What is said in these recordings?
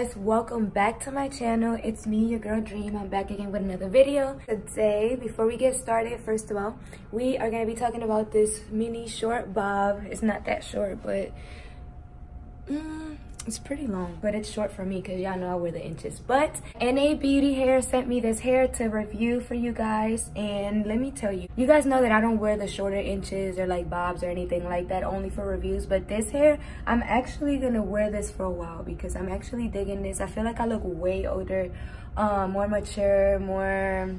guys welcome back to my channel. It's me your girl dream. I'm back again with another video. Today before we get started first of all we are going to be talking about this mini short bob. It's not that short but mm, it's pretty long but it's short for me because y'all know i wear the inches. But na beauty hair sent me this hair to review for you guys and let me tell you you guys know that i don't wear the shorter inches or like bobs or anything like that only for reviews but this hair i'm actually gonna wear this for a while because i'm actually digging this. I feel like i look way older um more mature more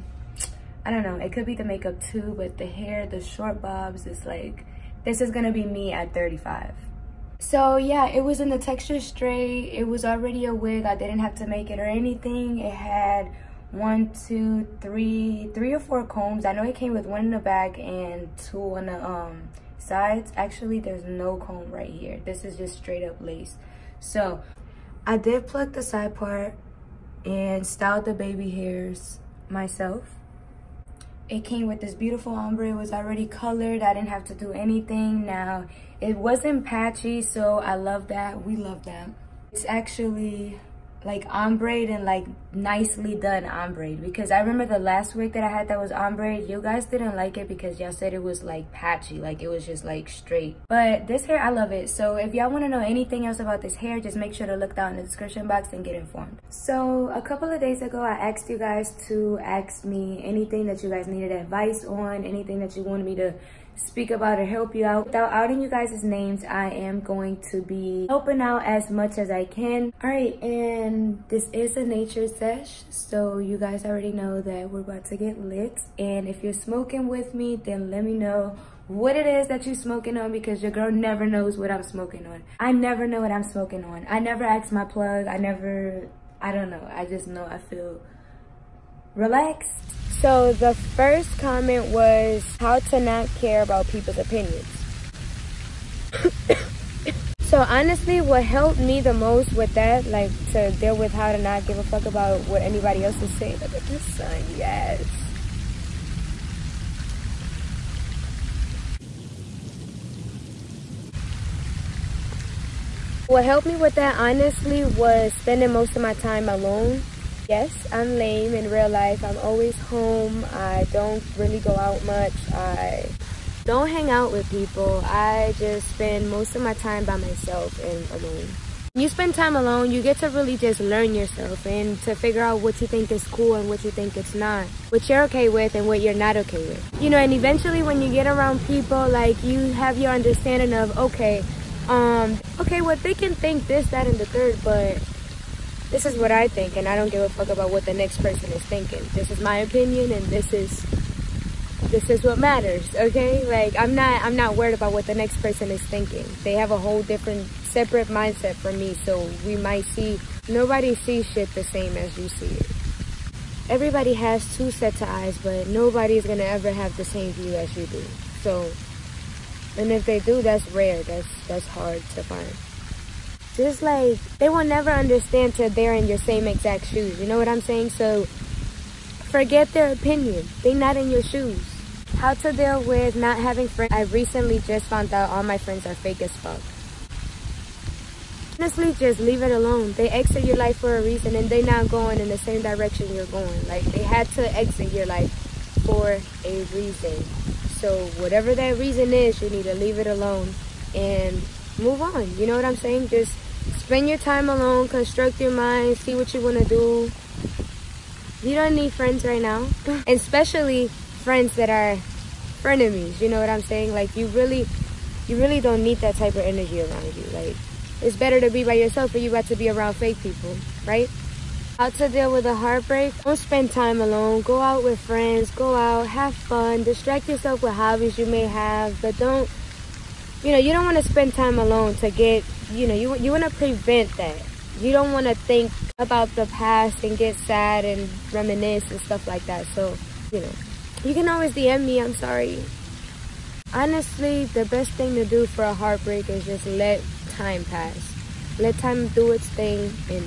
i don't know. It could be the makeup too but the hair the short bobs is like this is gonna be me at 35 so yeah, it was in the texture straight. It was already a wig. I didn't have to make it or anything. It had one, two, three, three or four combs. I know it came with one in the back and two on the um sides. Actually, there's no comb right here. This is just straight up lace. So I did pluck the side part and styled the baby hairs myself it came with this beautiful ombre it was already colored i didn't have to do anything now it wasn't patchy so i love that. We love that. It's actually like ombre and like nicely done ombre because I remember the last wig that I had that was ombre you guys didn't like it because y'all said it was like patchy like it was just like straight. But this hair I love it. So if y'all want to know anything else about this hair just make sure to look down in the description box and get informed. So a couple of days ago I asked you guys to ask me anything that you guys needed advice on anything that you wanted me to speak about or help you out. Without outing you guys' names, I am going to be helping out as much as I can. All right, and this is a nature sesh, so you guys already know that we're about to get lit. And if you're smoking with me, then let me know what it is that you're smoking on because your girl never knows what I'm smoking on. I never know what I'm smoking on. I never ask my plug. I never, I don't know. I just know I feel relaxed so the first comment was how to not care about people's opinions. so honestly, what helped me the most with that, like to deal with how to not give a fuck about what anybody else is saying. Look at this sun, yes. What helped me with that honestly was spending most of my time alone yes, I'm lame in real life. I'm always home. I don't really go out much. I don't hang out with people. I just spend most of my time by myself and alone. When You spend time alone, you get to really just learn yourself and to figure out what you think is cool and what you think it's not. What you're okay with and what you're not okay with. You know, and eventually when you get around people, like you have your understanding of, okay, um, okay, well they can think this, that, and the third, but this is what I think, and I don't give a fuck about what the next person is thinking. This is my opinion, and this is this is what matters. Okay, like I'm not I'm not worried about what the next person is thinking. They have a whole different separate mindset from me, so we might see nobody sees shit the same as you see it. Everybody has two sets of eyes, but nobody is gonna ever have the same view as you do. So, and if they do, that's rare. That's that's hard to find just like they will never understand till they're in your same exact shoes. You know what I'm saying? So forget their opinion. They not in your shoes. How to deal with not having friends. I recently just found out all my friends are fake as fuck. Honestly, just leave it alone. They exit your life for a reason and they not going in the same direction you're going. Like they had to exit your life for a reason. So whatever that reason is, you need to leave it alone and move on. You know what I'm saying? Just spend your time alone, construct your mind, see what you want to do. You don't need friends right now, especially friends that are frenemies. You know what I'm saying? Like you really, you really don't need that type of energy around you. Like it's better to be by yourself, or you got to be around fake people, right? How to deal with a heartbreak? Don't spend time alone. Go out with friends. Go out, have fun. Distract yourself with hobbies you may have, but don't you know, you don't want to spend time alone to get, you know, you, you want to prevent that. You don't want to think about the past and get sad and reminisce and stuff like that. So, you know, you can always DM me, I'm sorry. Honestly, the best thing to do for a heartbreak is just let time pass. Let time do its thing and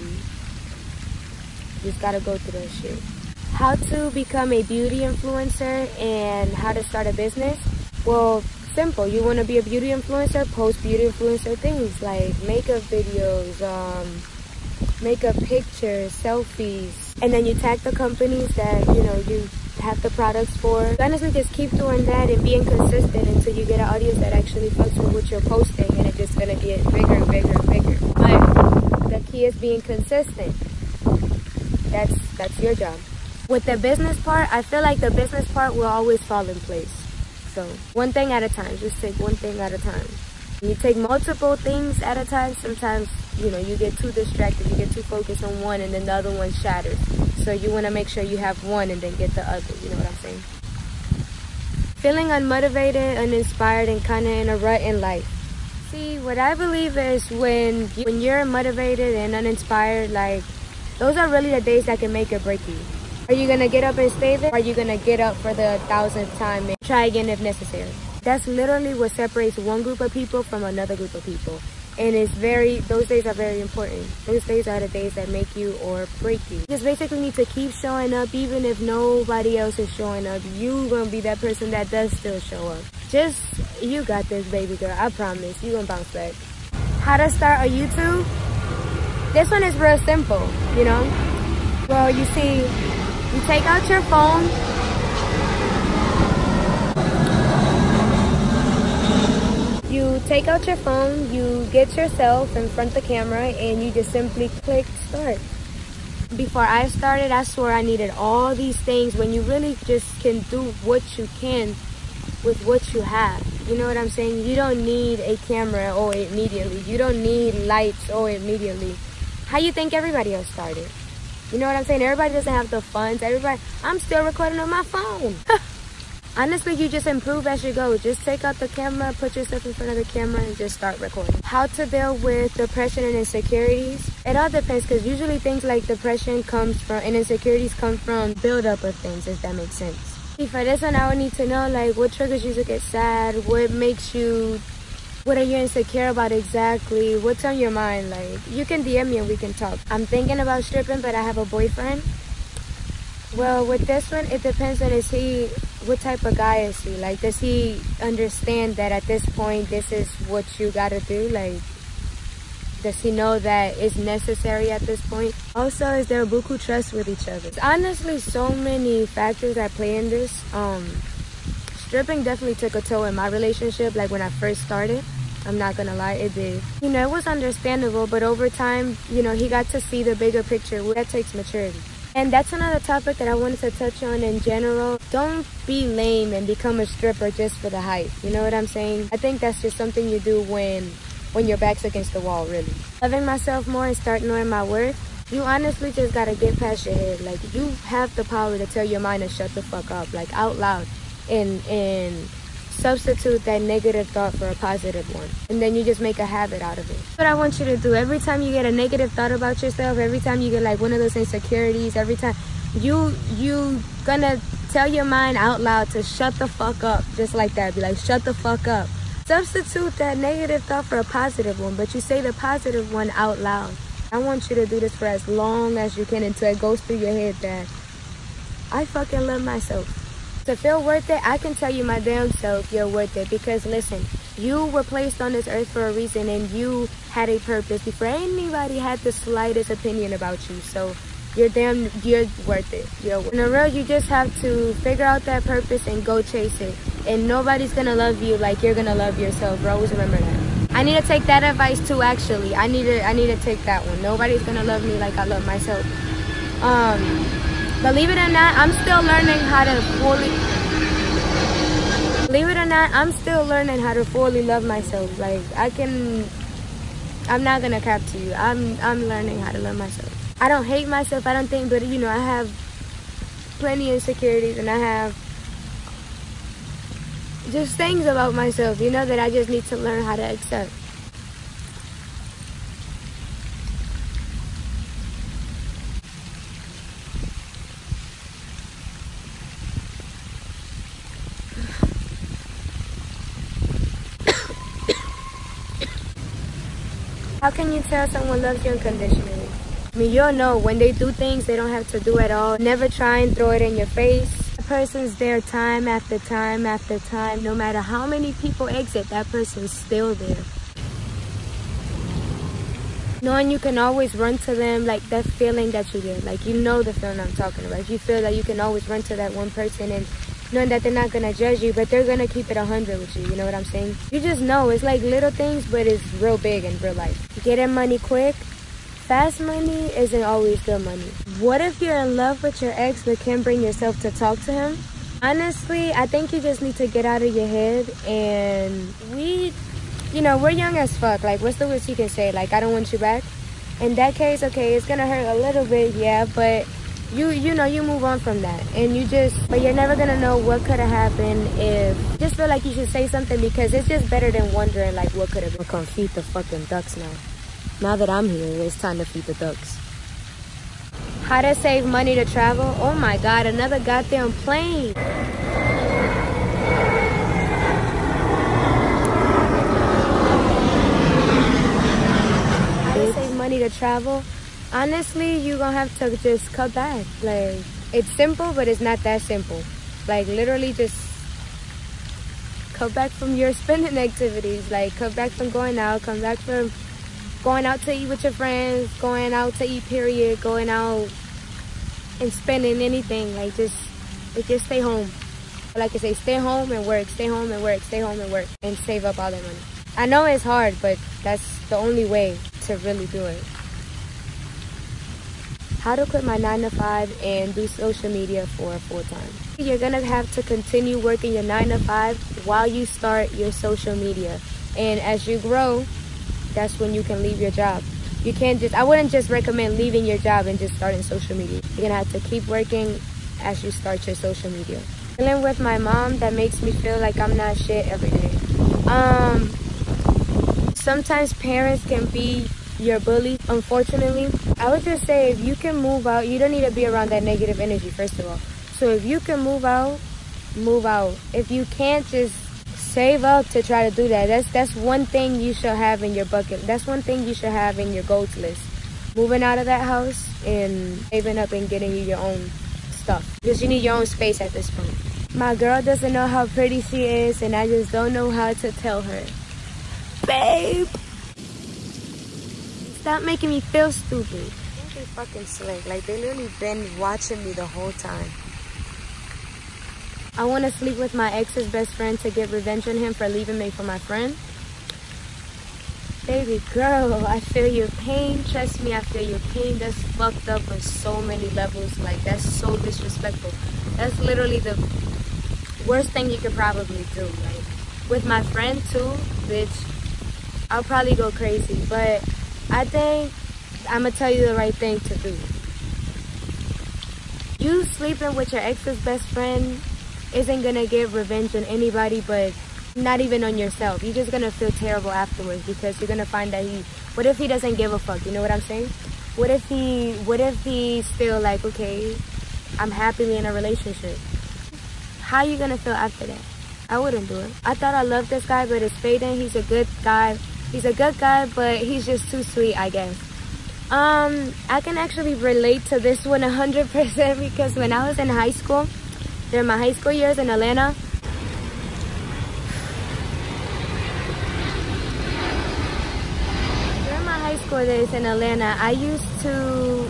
you just gotta go through that shit. How to become a beauty influencer and how to start a business. Well, simple. You want to be a beauty influencer, post beauty influencer things like makeup videos, um, makeup pictures, selfies, and then you tag the companies that, you know, you have the products for. Honestly, just keep doing that and being consistent until you get an audience that actually fucks with what you're posting and it's just gonna get bigger and bigger and bigger. But the key is being consistent. That's that's your job. With the business part, I feel like the business part will always fall in place. So one thing at a time, just take one thing at a time. When you take multiple things at a time, sometimes, you know, you get too distracted, you get too focused on one and then the other one shatters. So you want to make sure you have one and then get the other, you know what I'm saying? Feeling unmotivated, uninspired, and kind of in a rut in life. See, what I believe is when, when you're motivated and uninspired, like, those are really the days that can make or break you. Are you gonna get up and stay there? Are you gonna get up for the thousandth time and try again if necessary? That's literally what separates one group of people from another group of people. And it's very, those days are very important. Those days are the days that make you or break you. You just basically need to keep showing up even if nobody else is showing up. You gonna be that person that does still show up. Just, you got this baby girl, I promise. You gonna bounce back. How to start a YouTube? This one is real simple, you know? Well, you see, you take out your phone, you take out your phone, you get yourself in front of the camera, and you just simply click start. Before I started, I swore I needed all these things when you really just can do what you can with what you have. You know what I'm saying? You don't need a camera or immediately. You don't need lights or immediately. How you think everybody else started? You know what I'm saying? Everybody doesn't have the funds. Everybody, I'm still recording on my phone. Honestly, you just improve as you go. Just take out the camera, put yourself in front of the camera, and just start recording. How to deal with depression and insecurities? It all depends because usually things like depression comes from, and insecurities come from buildup of things, if that makes sense. For this one, I would need to know like what triggers you to get sad, what makes you, what are you insecure about exactly, what's on your mind. Like you can DM me and we can talk. I'm thinking about stripping, but I have a boyfriend. Well, with this one, it depends on is he what type of guy is he? Like, does he understand that at this point, this is what you gotta do? Like, does he know that it's necessary at this point? Also, is there a buku trust with each other? honestly so many factors that play in this. Um, stripping definitely took a toll in my relationship, like when I first started. I'm not gonna lie, it did. You know, it was understandable, but over time, you know, he got to see the bigger picture. That takes maturity. And that's another topic that I wanted to touch on in general. Don't be lame and become a stripper just for the hype. You know what I'm saying? I think that's just something you do when when your back's against the wall, really. Loving myself more and start knowing my worth. You honestly just gotta get past your head. Like you have the power to tell your mind to shut the fuck up, like out loud, and and substitute that negative thought for a positive one and then you just make a habit out of it. What i want you to do every time you get a negative thought about yourself every time you get like one of those insecurities every time you you gonna tell your mind out loud to shut the fuck up just like that. Be like shut the fuck up. Substitute that negative thought for a positive one but you say the positive one out loud. I want you to do this for as long as you can until it goes through your head that i fucking love myself to feel worth it, I can tell you my damn self you're worth it because listen, you were placed on this earth for a reason and you had a purpose before anybody had the slightest opinion about you. So you're damn, you're worth it. You're worth it. In the real, you just have to figure out that purpose and go chase it. And nobody's gonna love you like you're gonna love yourself, bro. Always remember that. I need to take that advice too, actually. I need to, I need to take that one. Nobody's gonna love me like I love myself. Um, Believe it or not, I'm still learning how to fully Believe it or not, I'm still learning how to fully love myself. Like I can I'm not gonna cap to you. I'm I'm learning how to love myself. I don't hate myself, I don't think, but you know, I have plenty of insecurities and I have just things about myself, you know, that I just need to learn how to accept. Can you tell someone loves you unconditionally? I mean, you'll know when they do things they don't have to do at all. Never try and throw it in your face. The person's there time after time after time. No matter how many people exit, that person's still there. knowing you can always run to them, like that feeling that you get, like you know the feeling I'm talking about. If you feel that you can always run to that one person and knowing that they're not gonna judge you, but they're gonna keep it a hundred with you. You know what I'm saying? You just know it's like little things, but it's real big in real life. Getting money quick. Fast money isn't always good money. What if you're in love with your ex but can't bring yourself to talk to him? Honestly, I think you just need to get out of your head and we, you know, we're young as fuck. Like, what's the worst you can say? Like, I don't want you back. In that case, okay, it's gonna hurt a little bit, yeah, but you you know you move on from that. And you just but you're never gonna know what could have happened if just feel like you should say something because it's just better than wondering like what could have been. Come feed the fucking ducks now. Now that i'm here it's time to feed the ducks. How to save money to travel? Oh my god another goddamn plane. How to save money to travel honestly you're gonna have to just cut back. Like it's simple but it's not that simple. Like literally just cut back from your spending activities. Like cut back from going out come back from going out to eat with your friends going out to eat period going out and spending anything. Like just like just stay home. Like i say stay home and work stay home and work stay home and work and save up all that money. I know it's hard but that's the only way to really do it how to quit my nine to five and do social media for full time. You're gonna have to continue working your nine to five while you start your social media. And as you grow, that's when you can leave your job. You can't just, I wouldn't just recommend leaving your job and just starting social media. You're gonna have to keep working as you start your social media. Dealing with my mom, that makes me feel like I'm not shit every day. Um, sometimes parents can be your bully, unfortunately. I would just say if you can move out, you don't need to be around that negative energy, first of all. So if you can move out, move out. If you can't, just save up to try to do that. That's that's one thing you should have in your bucket. That's one thing you should have in your goals list. Moving out of that house and saving up and getting you your own stuff. Because you need your own space at this point. My girl doesn't know how pretty she is and I just don't know how to tell her. Babe! Stop making me feel stupid. I think they fucking slick. Like they literally been watching me the whole time. I want to sleep with my ex's best friend to get revenge on him for leaving me for my friend. Baby girl, I feel your pain. Trust me, I feel your pain. That's fucked up on so many levels. Like, that's so disrespectful. That's literally the worst thing you could probably do. Like, with my friend too, bitch, I'll probably go crazy. But I think I'm gonna tell you the right thing to do. You sleeping with your ex's best friend isn't gonna get revenge on anybody but not even on yourself. You're just gonna feel terrible afterwards because you're gonna find that he what if he doesn't give a fuck, you know what I'm saying? What if he what if he's still like, okay, I'm happily in a relationship? How are you gonna feel after that? I wouldn't do it. I thought I loved this guy, but it's fading. He's a good guy. He's a good guy, but he's just too sweet, I guess. Um, I can actually relate to this one 100% because when I was in high school, during my high school years in Atlanta, during my high school days in Atlanta, I used to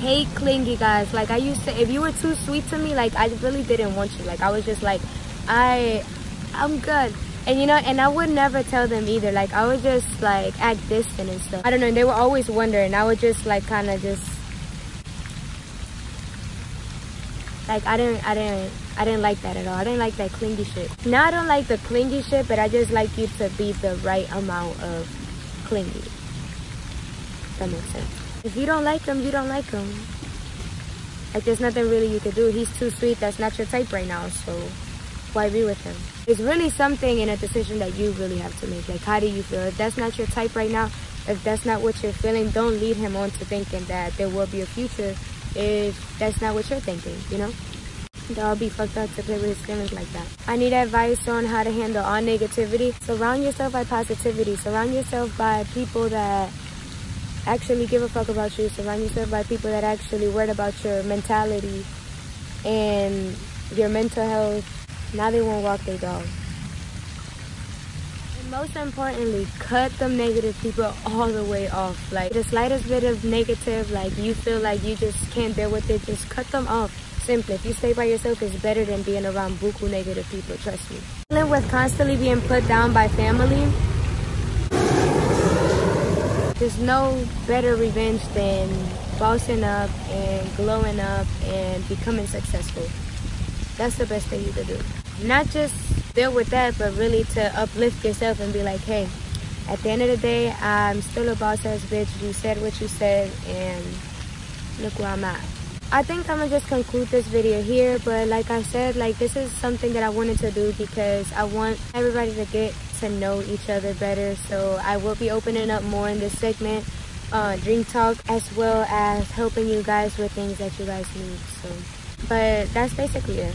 hate clingy guys. Like I used to, if you were too sweet to me, like I really didn't want you. Like I was just like, I, I'm good. And you know, and I would never tell them either. Like I would just like act distant and stuff. I don't know, they were always wondering. I would just like kind of just like I didn't I didn't I didn't like that at all. I didn't like that clingy shit. Now I don't like the clingy shit, but I just like you to be the right amount of clingy. That makes sense. If you don't like him, you don't like him. Like there's nothing really you could do. He's too sweet. That's not your type right now. So why be with him? It's really something in a decision that you really have to make. Like, how do you feel? If that's not your type right now, if that's not what you're feeling, don't lead him on to thinking that there will be a future if that's not what you're thinking, you know? Would be fucked up to play with his feelings like that. I need advice on how to handle all negativity. Surround yourself by positivity. Surround yourself by people that actually give a fuck about you. Surround yourself by people that actually worry about your mentality and your mental health now they won't walk their dog. And most importantly, cut them negative people all the way off. Like the slightest bit of negative, like you feel like you just can't deal with it, just cut them off. Simply, if you stay by yourself, it's better than being around buku negative people, trust me. Dealing with constantly being put down by family, there's no better revenge than bossing up and glowing up and becoming successful. That's the best thing you can do. Not just deal with that, but really to uplift yourself and be like, hey, at the end of the day, I'm still a boss ass bitch. You said what you said, and look where I'm at. I think I'm gonna just conclude this video here, but like I said, like this is something that I wanted to do because I want everybody to get to know each other better. So I will be opening up more in this segment, uh, Dream Talk, as well as helping you guys with things that you guys need. So, but that's basically it.